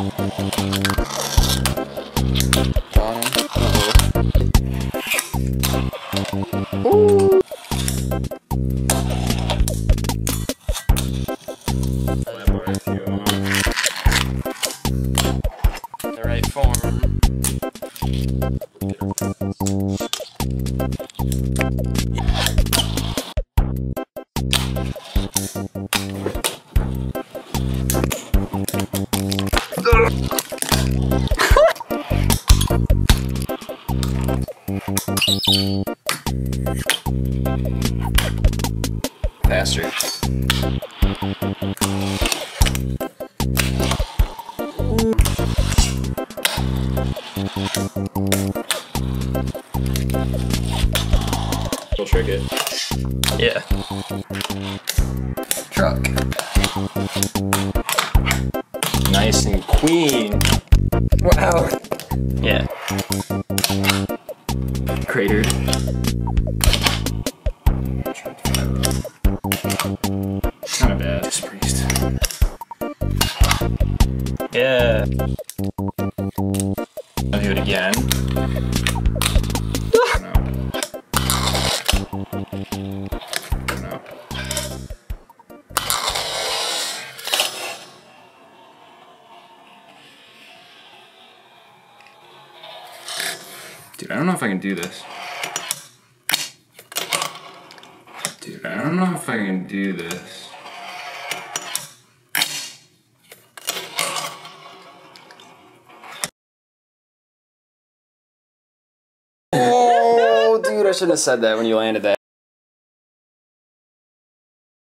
Ooh. The right form. Faster. We'll trick it. Yeah. Truck. Nice and queen. Wow. Yeah. Cratered. Kind of bad. Just priest. Yeah. I'll do it again. no. No. Dude, I don't know if I can do this. Dude, I don't know if I can do this. Oh, dude, I shouldn't have said that when you landed that.